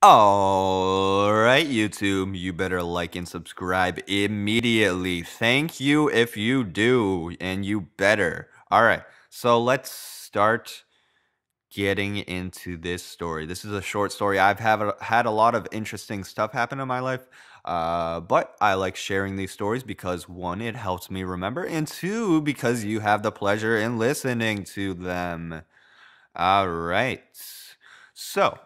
All right, YouTube, you better like and subscribe immediately. Thank you if you do, and you better. All right, so let's start getting into this story. This is a short story. I've have had a lot of interesting stuff happen in my life, uh, but I like sharing these stories because one, it helps me remember, and two, because you have the pleasure in listening to them. All right, so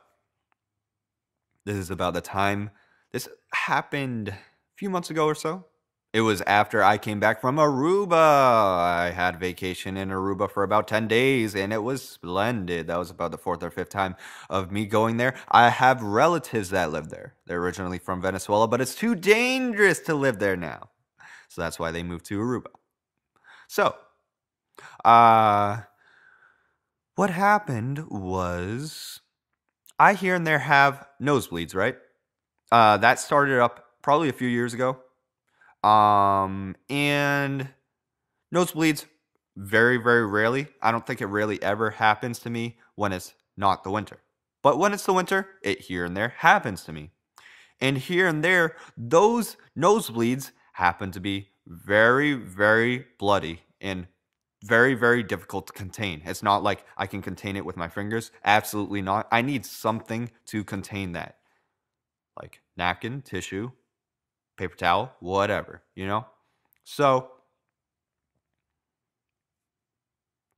this is about the time this happened a few months ago or so. It was after I came back from Aruba. I had vacation in Aruba for about 10 days and it was splendid. That was about the fourth or fifth time of me going there. I have relatives that live there. They're originally from Venezuela, but it's too dangerous to live there now. So that's why they moved to Aruba. So, uh, what happened was I here and there have nosebleeds, right? Uh, that started up probably a few years ago. Um, and nosebleeds, very, very rarely. I don't think it really ever happens to me when it's not the winter. But when it's the winter, it here and there happens to me. And here and there, those nosebleeds happen to be very, very bloody and very, very difficult to contain. It's not like I can contain it with my fingers. Absolutely not. I need something to contain that. Like napkin, tissue, paper towel, whatever, you know? So,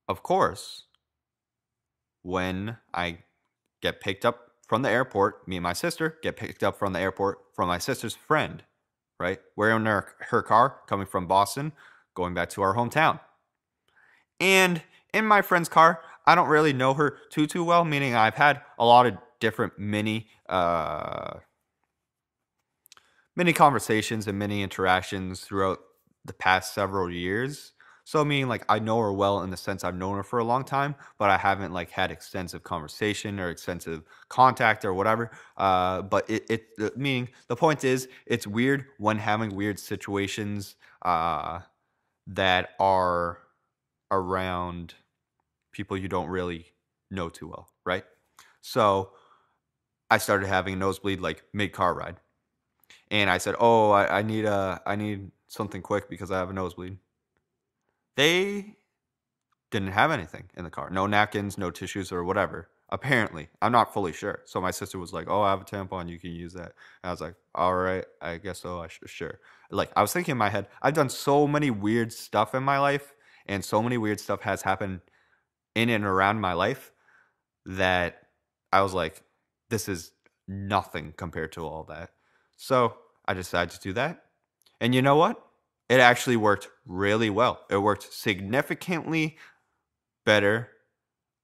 of course, when I get picked up from the airport, me and my sister get picked up from the airport from my sister's friend, right? We're in her, her car coming from Boston, going back to our hometown. And in my friend's car, I don't really know her too too well, meaning I've had a lot of different mini uh many conversations and many interactions throughout the past several years. So I mean like I know her well in the sense I've known her for a long time, but I haven't like had extensive conversation or extensive contact or whatever. Uh, but it, it meaning the point is it's weird when having weird situations uh, that are around people you don't really know too well, right? So I started having a nosebleed like mid car ride. And I said, Oh, I, I need a I need something quick because I have a nosebleed. They didn't have anything in the car. No napkins, no tissues or whatever. Apparently. I'm not fully sure. So my sister was like, Oh, I have a tampon, you can use that. And I was like, All right, I guess so. I sh- sure. Like I was thinking in my head, I've done so many weird stuff in my life and so many weird stuff has happened in and around my life that I was like, this is nothing compared to all that. So I decided to do that. And you know what? It actually worked really well. It worked significantly better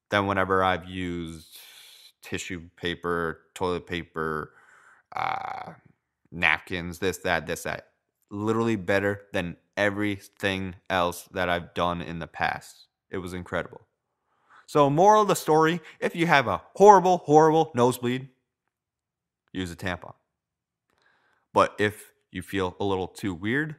than whenever I've used tissue paper, toilet paper, uh, napkins, this, that, this, that. Literally better than everything else that I've done in the past. It was incredible. So, moral of the story if you have a horrible, horrible nosebleed, use a tampon. But if you feel a little too weird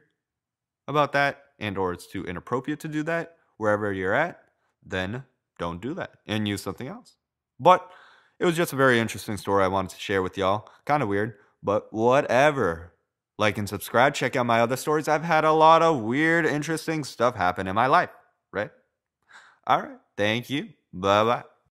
about that and or it's too inappropriate to do that wherever you're at, then don't do that and use something else. But it was just a very interesting story I wanted to share with y'all. Kind of weird, but whatever. Like and subscribe. Check out my other stories. I've had a lot of weird, interesting stuff happen in my life, right? All right. Thank you. Bye bye.